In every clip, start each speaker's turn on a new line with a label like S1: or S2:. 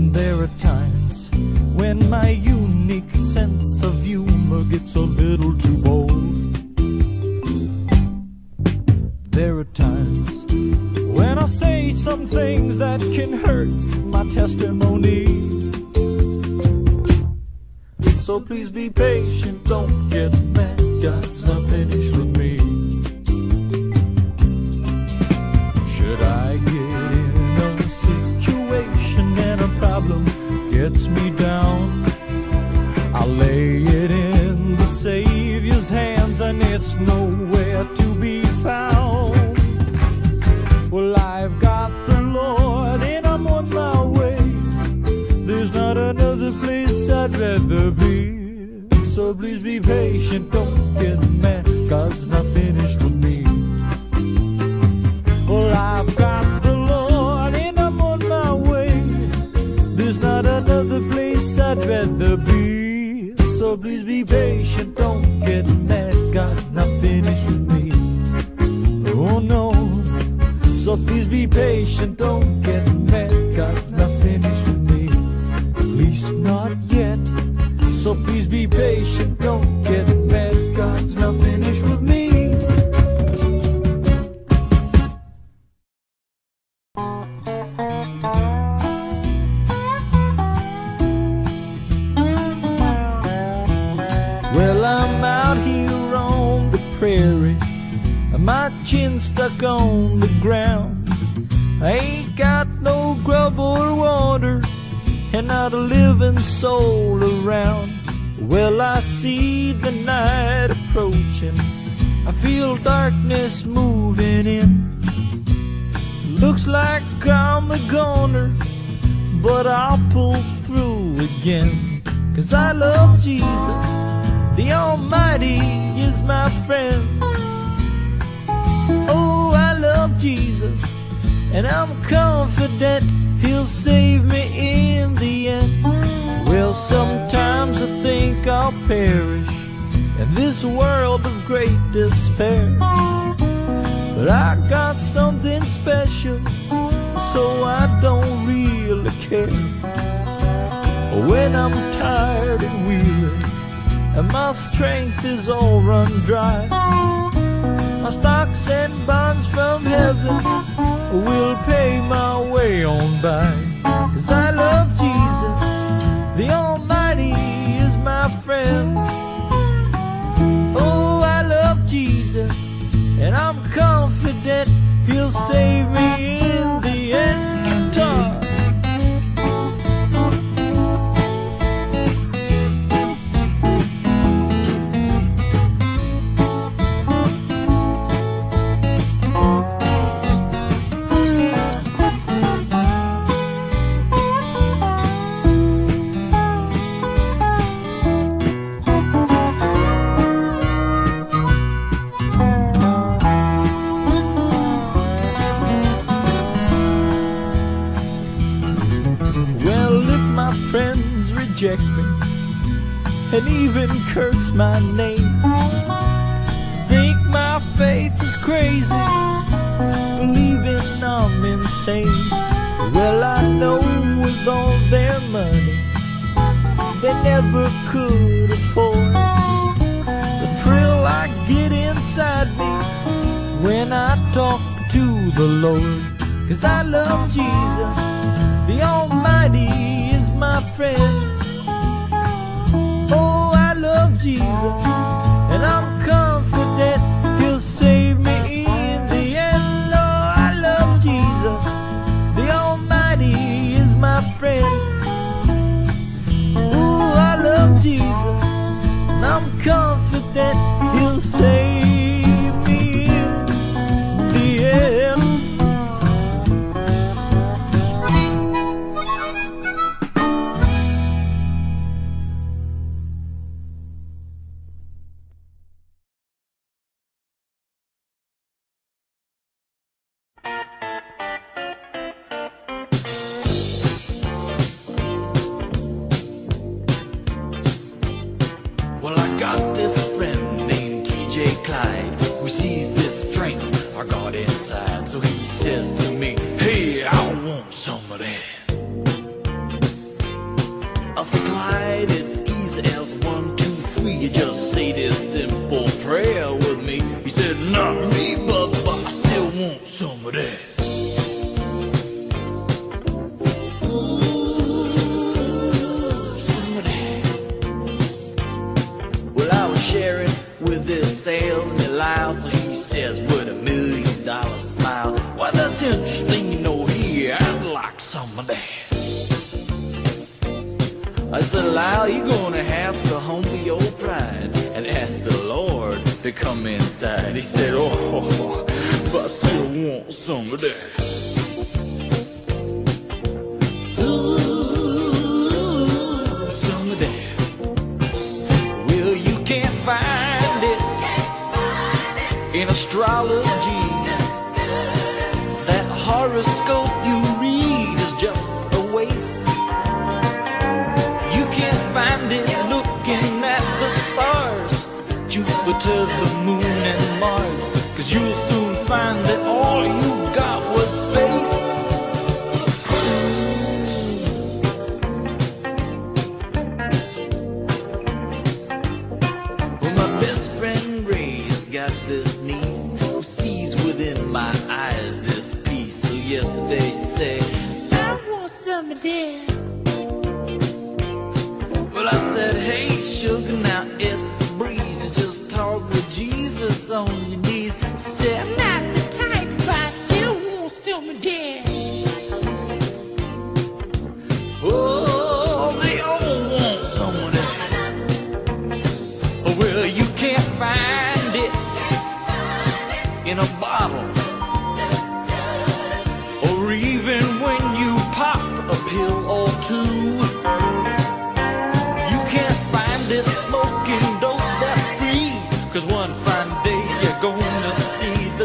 S1: And there are times when my unique sense of humor gets a little too bold. There are times when I say some things that can hurt my testimony. So please be patient, don't get mad, gets me down, I'll lay it in the Savior's hands and it's nowhere to be found. Well, I've got the Lord and I'm on my way. There's not another place I'd rather be. So please be patient, don't get mad. Place I'd. So please be patient, don't get mad. God's not finished with me. Oh no. So please be patient, don't get mad. God's not finished with me. At least not yet. So please be patient, don't the Almighty is my friend. Oh, I love Jesus, and I'm confident He'll save me in the end. Well, sometimes I think I'll perish in this world of great despair. But I got something special, so I don't really care. When I'm tired and weary, and my strength is all run dry. My stocks and bonds from heaven will pay my way on by. Cause I love Jesus, the Almighty is my friend. Oh, I love Jesus, and I'm confident He'll save me in the end. My name, he said, oh, but I still want some of that. In astrology, that horoscope you read is just over to the moon and Mars. Cause you'll soon find that all you got was space. Well, my best friend Ray has got this niece who sees within my eyes this peace. So, yesterday.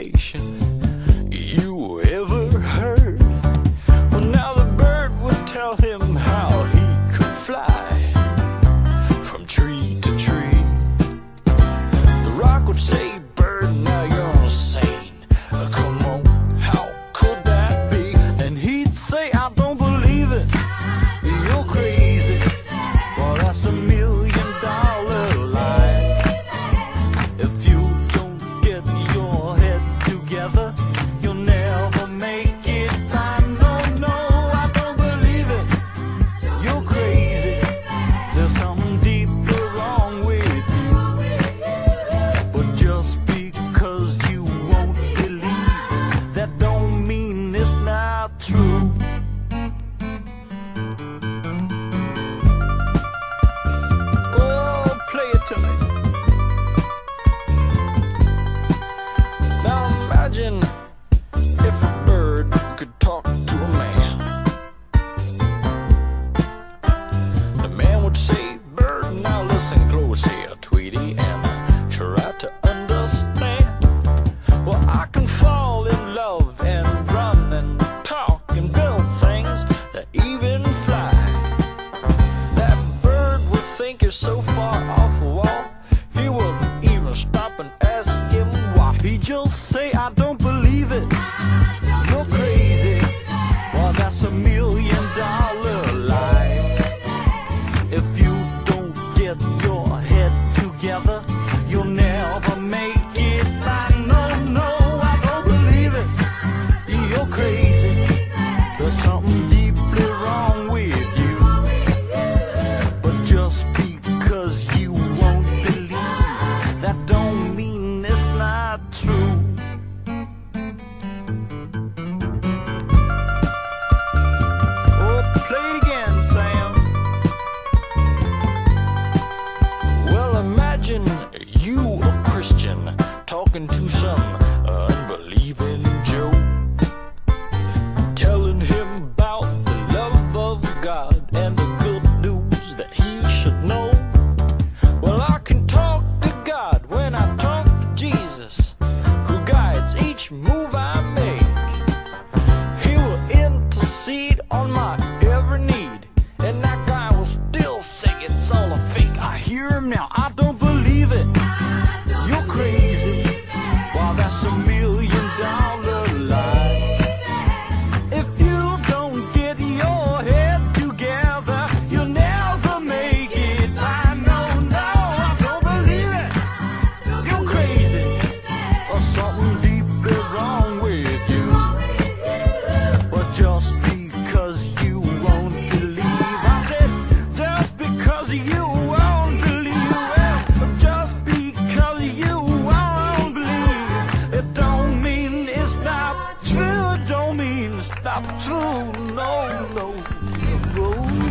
S1: patient. leaving Joe. not true, no, no, no.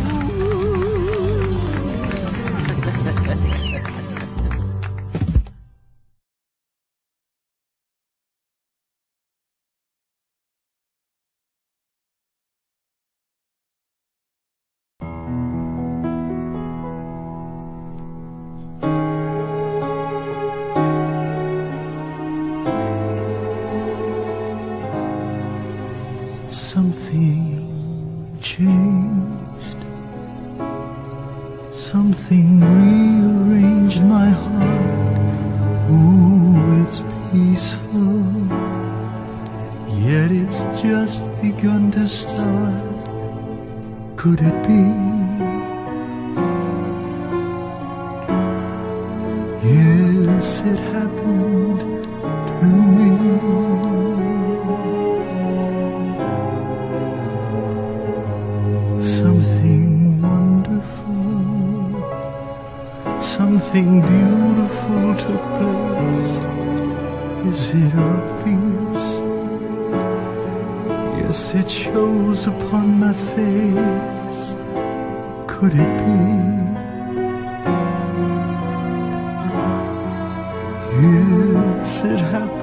S1: could it be? Yes, it happened to me. Something wonderful, something beautiful took place. Is it obvious? Yes, it shows upon my face. Could it be? Yes, it happened.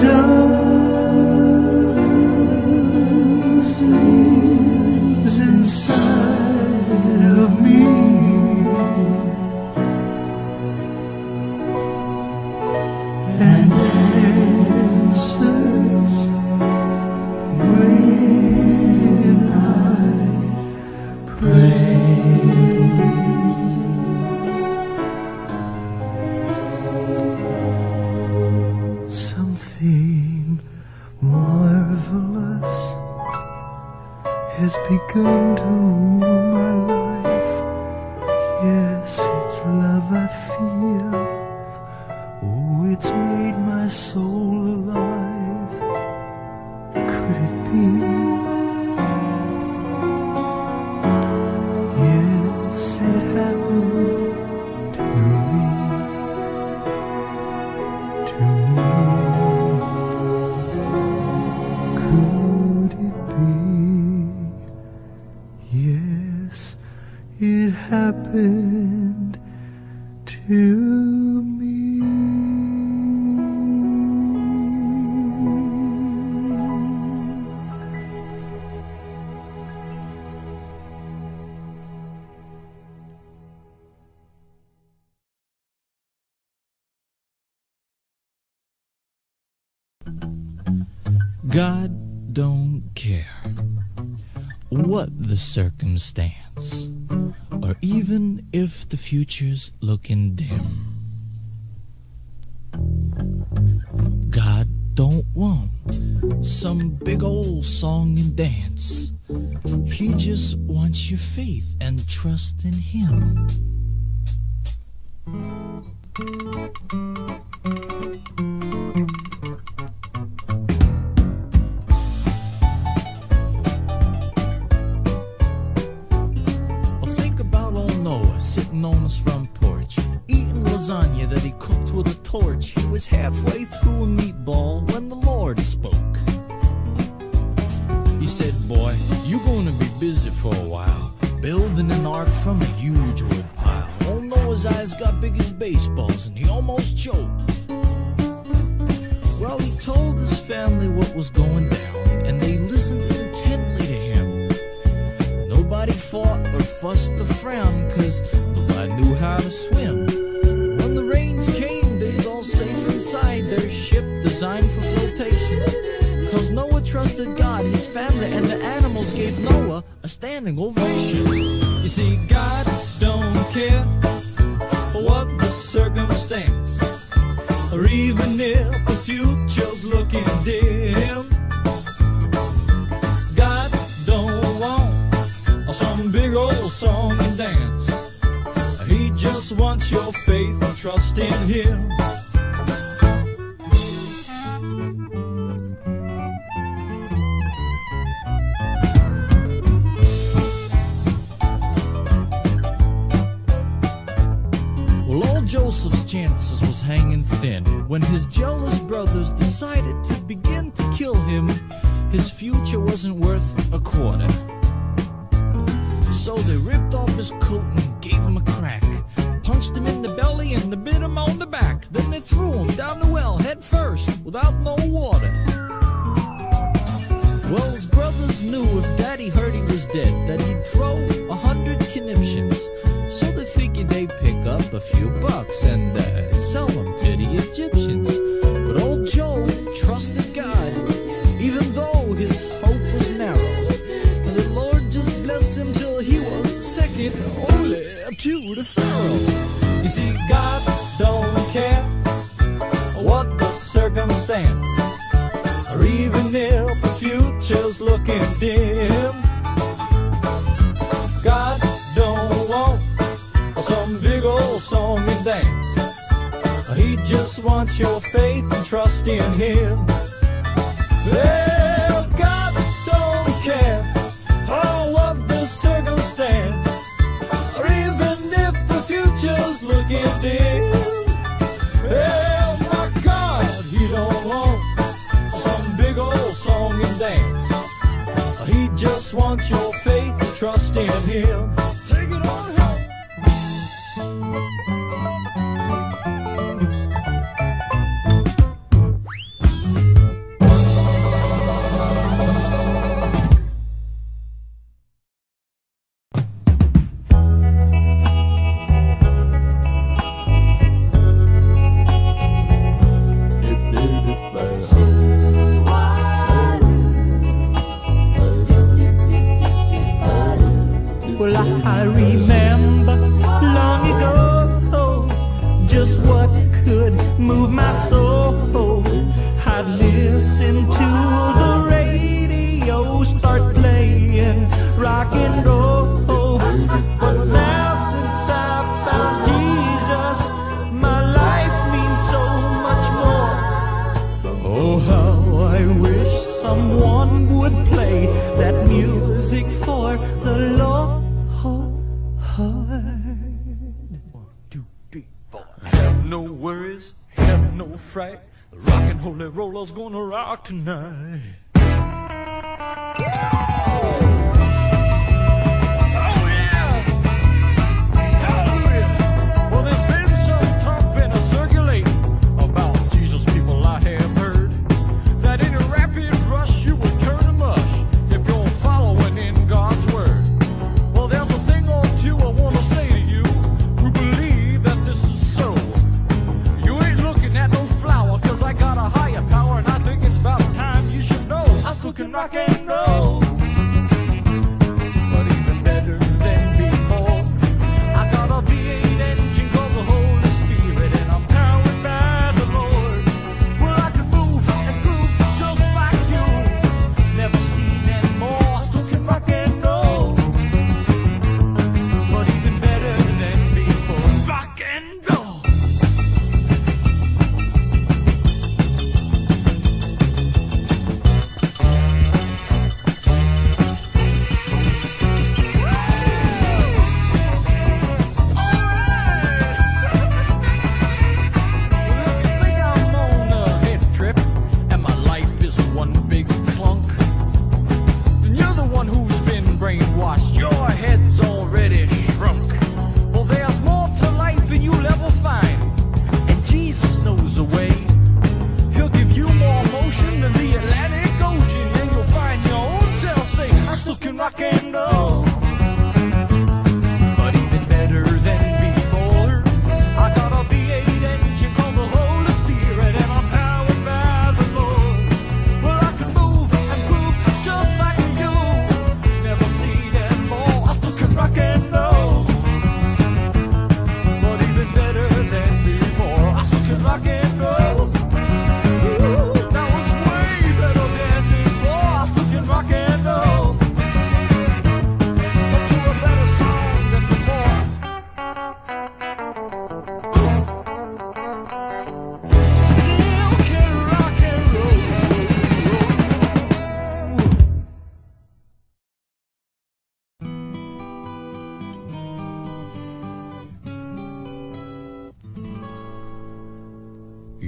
S1: Jesus. could it be? Yes, it happened.
S2: circumstance, or even if the future's looking dim. God don't want some big old song and dance. He just wants your faith and trust in Him. Nona's front porch, eating lasagna that he cooked with a torch. He was halfway through a meatball when the Lord spoke. He said, Boy, you're gonna be busy for a while, building an ark from a huge wood pile. Old Noah's eyes got big as baseballs, and he almost choked. Well, he told his family what was going down, and they listened intently to him. Nobody fought or fussed or frowned, cause nobody knew how to swim. When the rains came, they was all safe inside their ship designed for flotation. Cause Noah trusted God, his family, and the animals gave Noah a standing ovation. You see, God don't care what the circumstance, or even if the future's looking dim. God don't want some big old song and dance. Just wants your faith and trust in Him. Well, old Joseph's chances was hanging thin when his future's. God don't want some big old song and dance. He just wants your faith and trust in Him. Well, God don't care trust in Him. Tonight.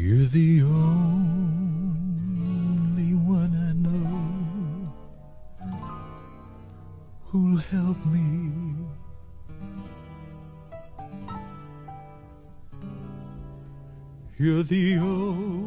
S2: You're
S1: the only one I know who'll help me. You're the only